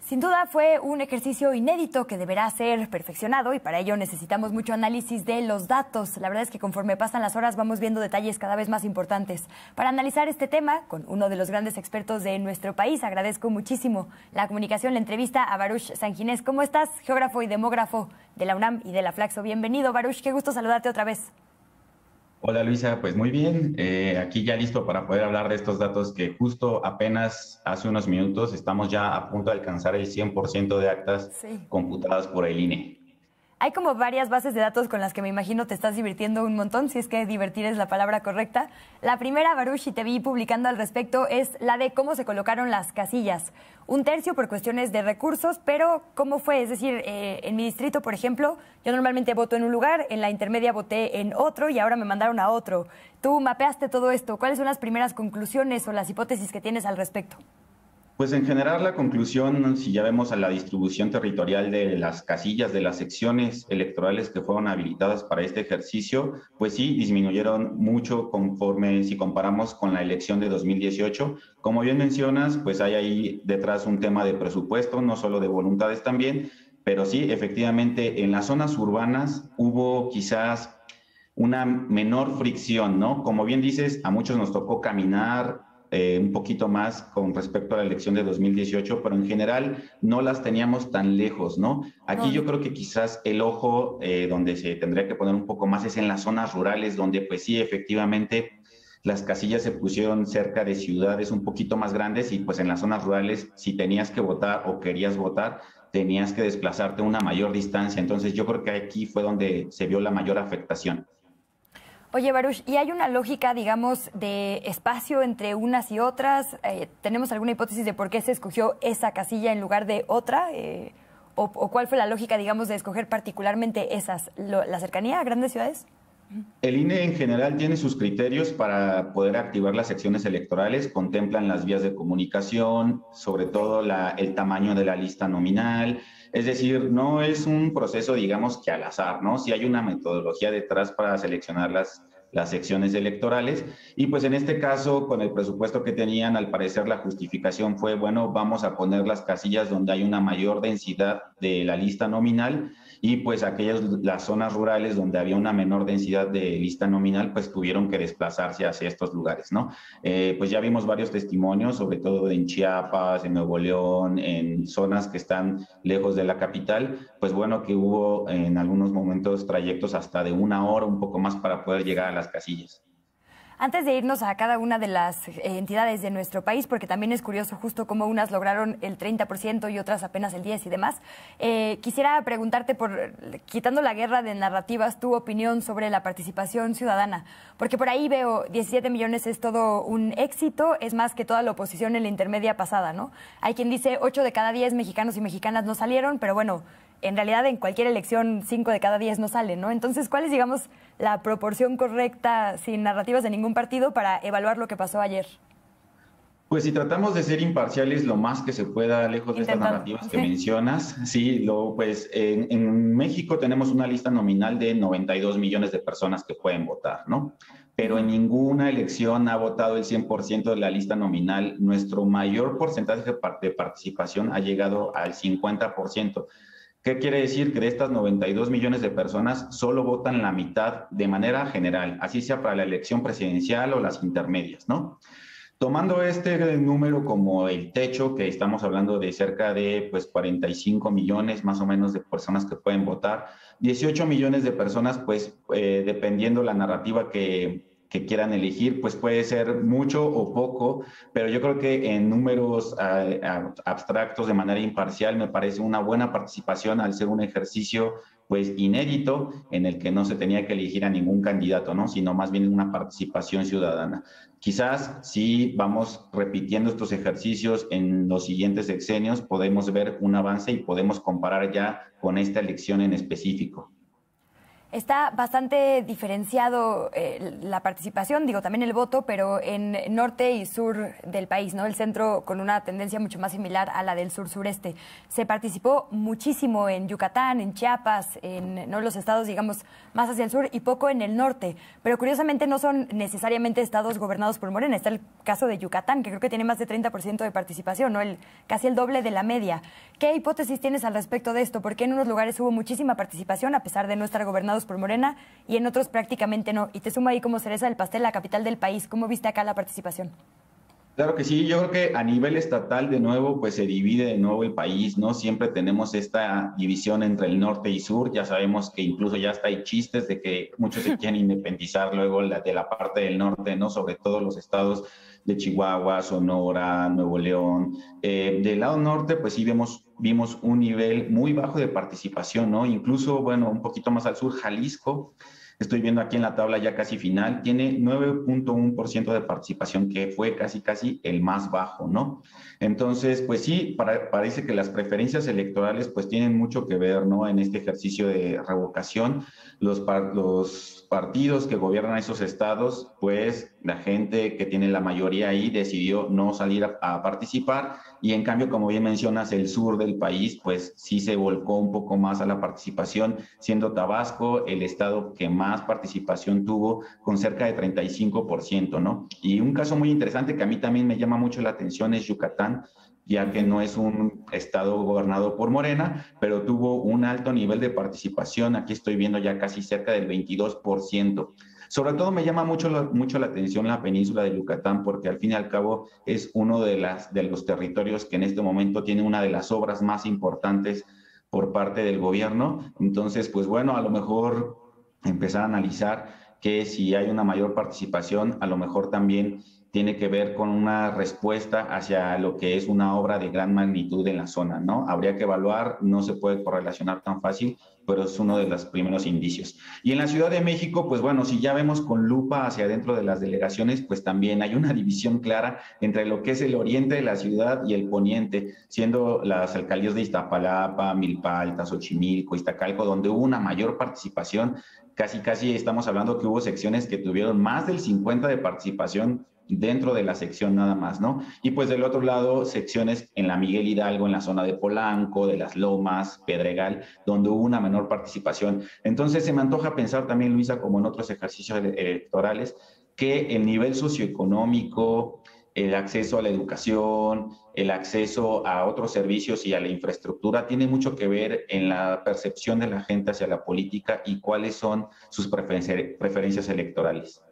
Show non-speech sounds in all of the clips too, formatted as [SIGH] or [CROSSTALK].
Sin duda fue un ejercicio inédito que deberá ser perfeccionado y para ello necesitamos mucho análisis de los datos. La verdad es que conforme pasan las horas vamos viendo detalles cada vez más importantes. Para analizar este tema con uno de los grandes expertos de nuestro país, agradezco muchísimo la comunicación, la entrevista a Baruch Sanginés. ¿Cómo estás, geógrafo y demógrafo de la UNAM y de la Flaxo? Bienvenido, Baruch. Qué gusto saludarte otra vez. Hola Luisa, pues muy bien, eh, aquí ya listo para poder hablar de estos datos que justo apenas hace unos minutos estamos ya a punto de alcanzar el 100% de actas computadas por el INE. Hay como varias bases de datos con las que me imagino te estás divirtiendo un montón, si es que divertir es la palabra correcta. La primera, Baruch, y te vi publicando al respecto, es la de cómo se colocaron las casillas. Un tercio por cuestiones de recursos, pero ¿cómo fue? Es decir, eh, en mi distrito, por ejemplo, yo normalmente voto en un lugar, en la intermedia voté en otro y ahora me mandaron a otro. Tú mapeaste todo esto. ¿Cuáles son las primeras conclusiones o las hipótesis que tienes al respecto? Pues en general la conclusión, si ya vemos a la distribución territorial de las casillas, de las secciones electorales que fueron habilitadas para este ejercicio, pues sí, disminuyeron mucho conforme si comparamos con la elección de 2018. Como bien mencionas, pues hay ahí detrás un tema de presupuesto, no solo de voluntades también, pero sí, efectivamente, en las zonas urbanas hubo quizás una menor fricción, ¿no? Como bien dices, a muchos nos tocó caminar, eh, un poquito más con respecto a la elección de 2018, pero en general no las teníamos tan lejos, ¿no? Aquí yo creo que quizás el ojo eh, donde se tendría que poner un poco más es en las zonas rurales, donde pues sí, efectivamente, las casillas se pusieron cerca de ciudades un poquito más grandes y pues en las zonas rurales, si tenías que votar o querías votar, tenías que desplazarte una mayor distancia. Entonces yo creo que aquí fue donde se vio la mayor afectación. Oye, Baruch, ¿y hay una lógica, digamos, de espacio entre unas y otras? Eh, ¿Tenemos alguna hipótesis de por qué se escogió esa casilla en lugar de otra? Eh, o, cuál fue la lógica, digamos, de escoger particularmente esas? ¿La cercanía a grandes ciudades? El INE en general tiene sus criterios para poder activar las secciones electorales, contemplan las vías de comunicación, sobre todo el tamaño de la lista nominal, es decir, no es un proceso, digamos, que al azar, ¿no? Si hay una metodología detrás para seleccionar las, las secciones electorales. Y pues en este caso, con el presupuesto que tenían, al parecer la justificación fue, bueno, vamos a poner las casillas donde hay una mayor densidad de la lista nominal y pues aquellas, las zonas rurales donde había una menor densidad de lista nominal, pues tuvieron que desplazarse hacia estos lugares, ¿no? Eh, pues ya vimos varios testimonios, sobre todo en Chiapas, en Nuevo León, en zonas que están lejos de la capital, pues bueno, que hubo en algunos momentos trayectos hasta de una hora, un poco más para poder llegar a las casillas. Antes de irnos a cada una de las eh, entidades de nuestro país, porque también es curioso justo cómo unas lograron el 30% y otras apenas el 10% y demás, eh, quisiera preguntarte por, quitando la guerra de narrativas, tu opinión sobre la participación ciudadana, porque por ahí veo 17 millones es todo un éxito, es más que toda la oposición en la intermedia pasada, ¿no? Hay quien dice 8 de cada 10 mexicanos y mexicanas no salieron, pero bueno, en realidad en cualquier elección 5 de cada 10 no salen, ¿no? Entonces, ¿cuál es, digamos, la proporción correcta, sin narrativas de ningún partido, para evaluar lo que pasó ayer? Pues si tratamos de ser imparciales lo más que se pueda, lejos de estas narrativas que mencionas, sí, lo, pues en, en, México tenemos una lista nominal de 92 millones de personas que pueden votar, ¿no? Pero en ninguna elección ha votado el 100% de la lista nominal. Nuestro mayor porcentaje de participación ha llegado al 50%. ¿Qué quiere decir? Que de estas 92 millones de personas solo votan la mitad de manera general, así sea para la elección presidencial o las intermedias, ¿no? Tomando este número como el techo, que estamos hablando de cerca de pues 45 millones más o menos de personas que pueden votar, 18 millones de personas, pues eh, dependiendo la narrativa que, que quieran elegir, pues puede ser mucho o poco, pero yo creo que en números abstractos de manera imparcial me parece una buena participación al ser un ejercicio pues inédito en el que no se tenía que elegir a ningún candidato, ¿no? sino más bien una participación ciudadana. Quizás si vamos repitiendo estos ejercicios en los siguientes sexenios, podemos ver un avance y podemos comparar ya con esta elección en específico. Está bastante diferenciado eh, la participación, digo también el voto, pero en norte y sur del país, ¿no? El centro con una tendencia mucho más similar a la del sur-sureste. Se participó muchísimo en Yucatán, en Chiapas, en ¿no? los estados, digamos, más hacia el sur y poco en el norte. Pero curiosamente no son necesariamente estados gobernados por Morena. Está el caso de Yucatán, que creo que tiene más de 30% de participación, ¿no? El, casi el doble de la media. ¿Qué hipótesis tienes al respecto de esto? Porque en unos lugares hubo muchísima participación, a pesar de no estar gobernados por Morena y en otros prácticamente no. Y te sumo ahí como cereza del pastel la capital del país. ¿Cómo viste acá la participación? Claro que sí, yo creo que a nivel estatal de nuevo pues se divide de nuevo el país, ¿no? Siempre tenemos esta división entre el norte y sur, ya sabemos que incluso ya hasta hay chistes de que muchos se [LAUGHS] quieren independizar luego de la parte del norte, ¿no? Sobre todo los estados de Chihuahua, Sonora, Nuevo León. Eh, del lado norte pues sí vemos, vimos un nivel muy bajo de participación, ¿no? Incluso, bueno, un poquito más al sur, Jalisco estoy viendo aquí en la tabla ya casi final, tiene 9.1% de participación, que fue casi, casi el más bajo, ¿no? Entonces, pues sí, parece que las preferencias electorales pues tienen mucho que ver, ¿no? En este ejercicio de revocación, los, los partidos que gobiernan esos estados, pues la gente que tiene la mayoría ahí decidió no salir a, participar y en cambio, como bien mencionas, el sur del país, pues sí se volcó un poco más a la participación, siendo Tabasco el estado que más participación tuvo con cerca de 35%, ¿no? Y un caso muy interesante que a mí también me llama mucho la atención es Yucatán, ya que no es un estado gobernado por Morena, pero tuvo un alto nivel de participación. Aquí estoy viendo ya casi cerca del 22%. Sobre todo me llama mucho, mucho la atención la península de Yucatán porque al fin y al cabo es uno de, las, de los territorios que en este momento tiene una de las obras más importantes por parte del gobierno. Entonces, pues bueno, a lo mejor empezar a analizar que si hay una mayor participación, a lo mejor también tiene que ver con una respuesta hacia lo que es una obra de gran magnitud en la zona, ¿no? Habría que evaluar, no se puede correlacionar tan fácil, pero es uno de los primeros indicios. Y en la Ciudad de México, pues bueno, si ya vemos con lupa hacia adentro de las delegaciones, pues también hay una [LAUGHS] división clara entre lo que es el oriente de la ciudad y el poniente, siendo las alcaldías de Iztapalapa, Milpalta, Xochimilco, Iztacalco, donde hubo una mayor participación. Casi, casi estamos hablando que hubo secciones que tuvieron más del 50 de participación dentro de la sección nada más, ¿no? Y pues del otro lado, secciones en la Miguel Hidalgo, en la zona de Polanco, de las Lomas, Pedregal, donde hubo una menor participación. Entonces se me antoja pensar también, Luisa, como en otros ejercicios electorales, que el nivel socioeconómico, el acceso a la educación, el acceso a otros servicios y a la infraestructura tiene mucho que ver en la percepción de la gente hacia la política y cuáles son sus preferencias electorales.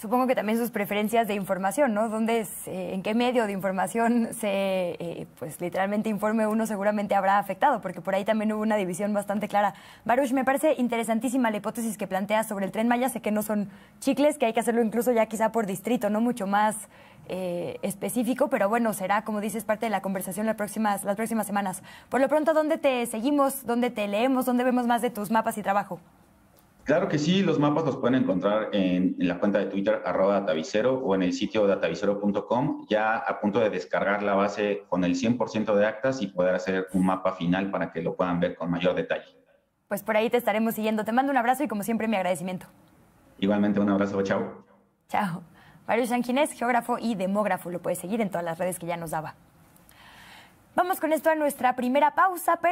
Supongo que también sus preferencias de información, ¿no? ¿Dónde eh, ¿En qué medio de información se, eh, pues literalmente informe uno seguramente habrá afectado? Porque por ahí también hubo una división bastante clara. Baruch, me parece interesantísima la hipótesis que planteas sobre el Tren Maya. Sé que no son chicles, que hay que hacerlo incluso ya quizá por distrito, no mucho más eh, específico, pero bueno, será, como dices, parte de la conversación las próximas, las próximas semanas. Por lo pronto, ¿dónde te seguimos? ¿Dónde te leemos? ¿Dónde vemos más de tus mapas y trabajo? Claro que sí, los mapas los pueden encontrar en, la cuenta de Twitter arroba datavicero o en el sitio datavicero.com, ya a punto de descargar la base con el 100% de actas y poder hacer un mapa final para que lo puedan ver con mayor detalle. Pues por ahí te estaremos siguiendo. Te mando un abrazo y como siempre mi agradecimiento. Igualmente un abrazo, chao. Chao. Mario Sanquinés, geógrafo y demógrafo, lo puedes seguir en todas las redes que ya nos daba. Vamos con esto a nuestra primera pausa. Pero